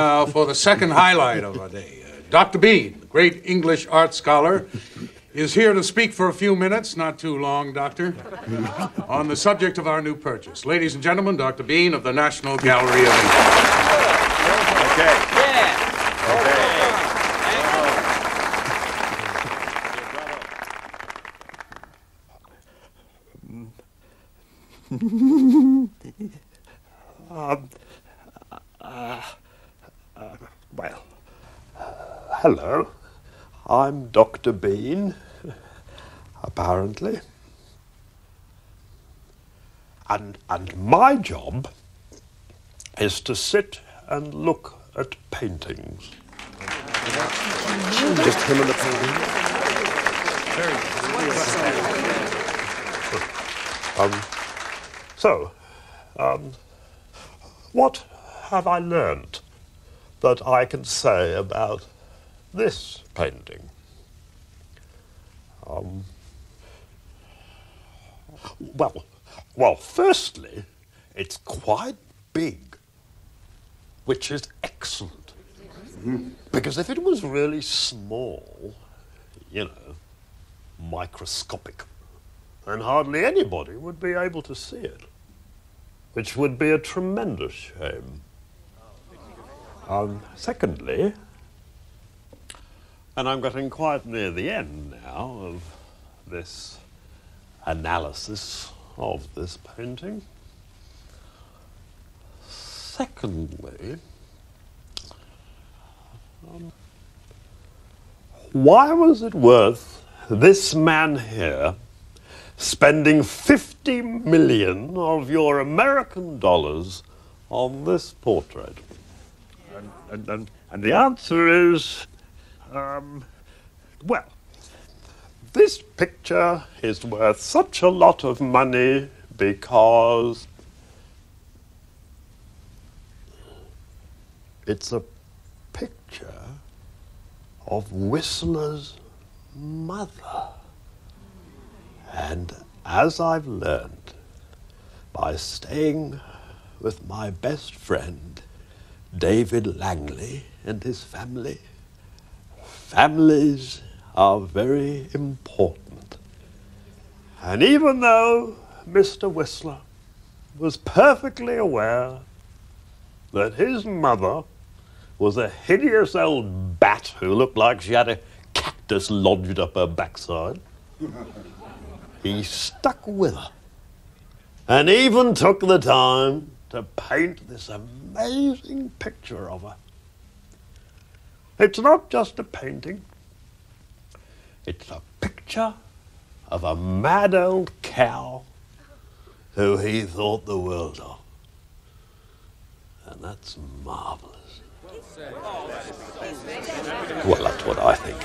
Now for the second highlight of our day. Uh, Dr. Bean, the great English art scholar, is here to speak for a few minutes, not too long, Doctor, on the subject of our new purchase. Ladies and gentlemen, Dr. Bean of the National Gallery of England. Okay. Um, uh, Well, hello. I'm Dr. Bean, apparently. And, and my job is to sit and look at paintings. Just him and the painting. Um, So, um, what have I learnt that I can say about this painting? Um, well, well, firstly, it's quite big, which is excellent. Because if it was really small, you know, microscopic, then hardly anybody would be able to see it, which would be a tremendous shame. Um, secondly, and I'm getting quite near the end now of this analysis of this painting. Secondly, um, why was it worth this man here spending 50 million of your American dollars on this portrait? And, and, and, and the answer is, um, well, this picture is worth such a lot of money because it's a picture of Whistler's mother. And as I've learned by staying with my best friend, David Langley, and his family, families are very important. And even though Mr. Whistler was perfectly aware that his mother was a hideous old bat who looked like she had a cactus lodged up her backside, he stuck with her and even took the time to paint this amazing picture of her. It's not just a painting, it's a picture of a mad old cow who he thought the world of. And that's marvelous. Well, that's what I think.